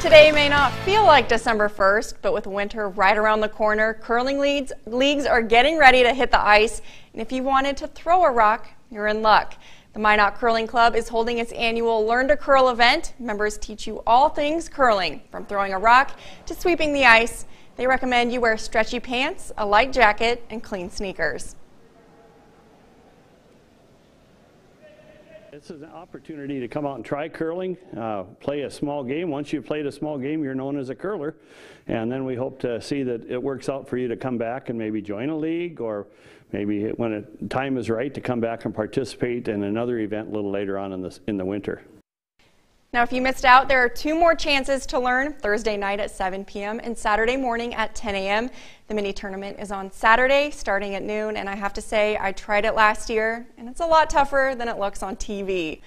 Today may not feel like December 1st, but with winter right around the corner, curling leagues, leagues are getting ready to hit the ice. And if you wanted to throw a rock, you're in luck. The Minot Curling Club is holding its annual Learn to Curl event. Members teach you all things curling, from throwing a rock to sweeping the ice. They recommend you wear stretchy pants, a light jacket, and clean sneakers. This is an opportunity to come out and try curling, uh, play a small game. Once you've played a small game, you're known as a curler. And then we hope to see that it works out for you to come back and maybe join a league or maybe when time is right to come back and participate in another event a little later on in the, in the winter. Now, if you missed out, there are two more chances to learn Thursday night at 7 p.m. and Saturday morning at 10 a.m. The mini tournament is on Saturday starting at noon, and I have to say, I tried it last year, and it's a lot tougher than it looks on TV.